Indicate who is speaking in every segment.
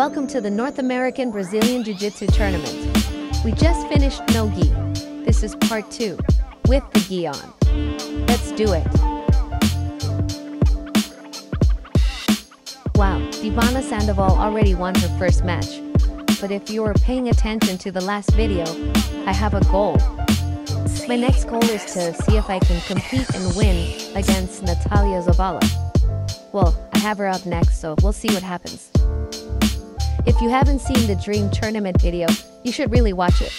Speaker 1: Welcome to the North American Brazilian Jiu-Jitsu Tournament. We just finished no gi. This is part two, with the gi on. Let's do it. Wow, Divana Sandoval already won her first match. But if you were paying attention to the last video, I have a goal. My next goal is to see if I can compete and win against Natalia Zavala. Well, I have her up next, so we'll see what happens. If you haven't seen the Dream Tournament video, you should really watch it.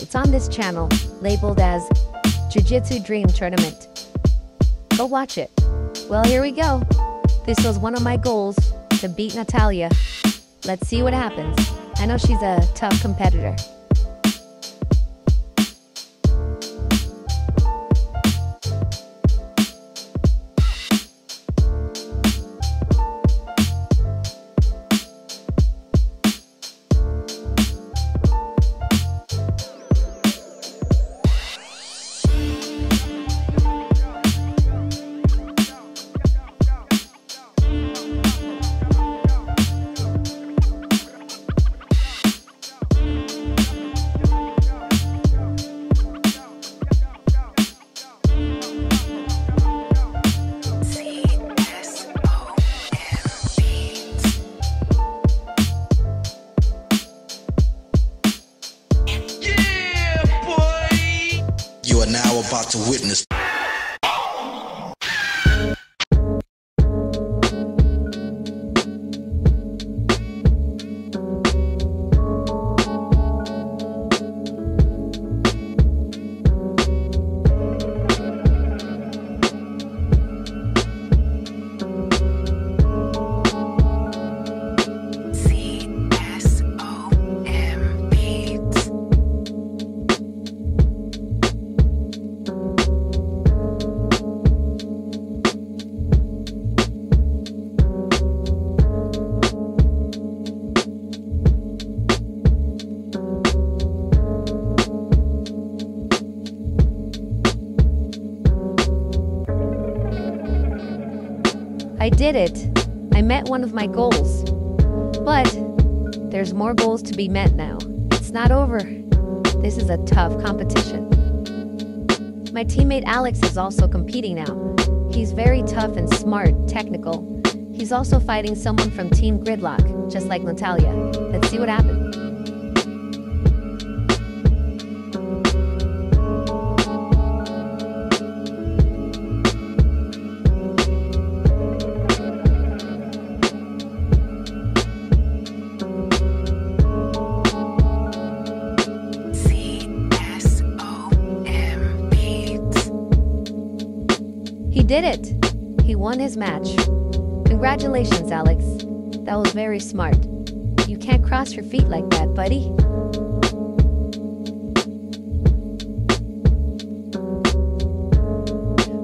Speaker 1: It's on this channel, labeled as Jiu-Jitsu Dream Tournament. Go watch it. Well, here we go. This was one of my goals, to beat Natalia. Let's see what happens. I know she's a tough competitor.
Speaker 2: About to witness.
Speaker 1: Did it. I met one of my goals. But there's more goals to be met now. It's not over. This is a tough competition. My teammate Alex is also competing now. He's very tough and smart, technical. He's also fighting someone from Team Gridlock, just like Natalia. Let's see what happens. He did it. He won his match. Congratulations, Alex. That was very smart. You can't cross your feet like that, buddy.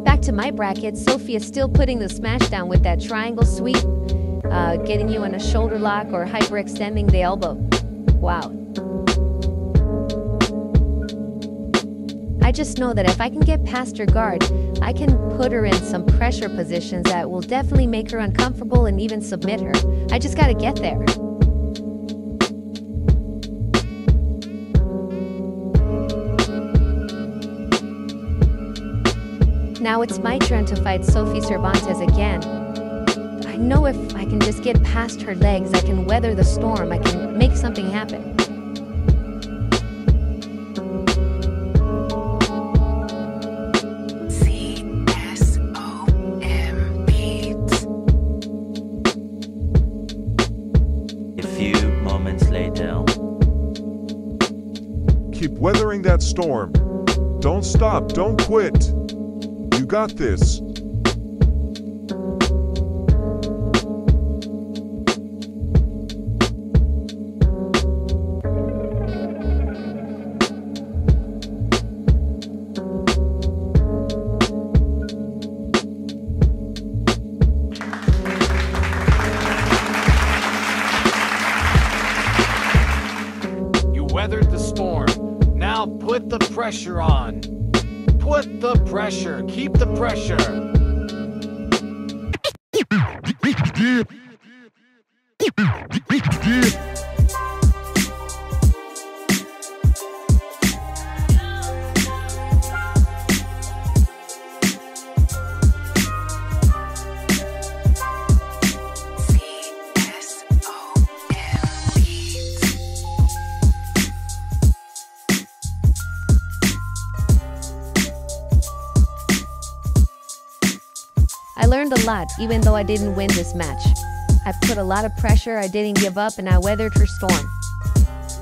Speaker 1: Back to my bracket, Sophie is still putting the smash down with that triangle sweep, uh, getting you in a shoulder lock or hyperextending the elbow. Wow. I just know that if I can get past her guard, I can put her in some pressure positions that will definitely make her uncomfortable and even submit her. I just gotta get there. Now it's my turn to fight Sophie Cervantes again. I know if I can just get past her legs, I can weather the storm, I can make something happen.
Speaker 3: Weathering that storm. Don't stop, don't quit. You got this.
Speaker 4: Now put the pressure on. Put the pressure. Keep the pressure.
Speaker 1: learned a lot even though I didn't win this match. I put a lot of pressure, I didn't give up, and I weathered her storm.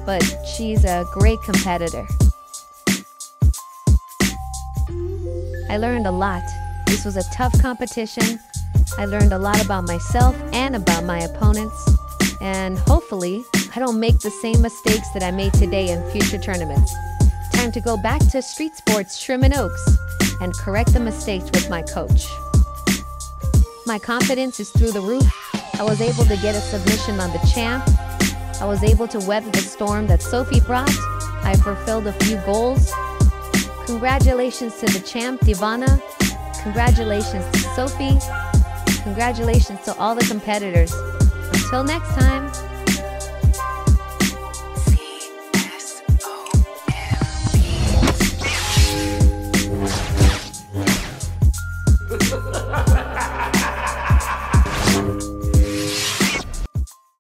Speaker 1: But she's a great competitor. I learned a lot. This was a tough competition. I learned a lot about myself and about my opponents. And hopefully, I don't make the same mistakes that I made today in future tournaments. Time to go back to Street Sports Sherman Oaks and correct the mistakes with my coach. My confidence is through the roof. I was able to get a submission on the champ. I was able to weather the storm that Sophie brought. I fulfilled a few goals. Congratulations to the champ, Divana. Congratulations to Sophie. Congratulations to all the competitors. Until next time.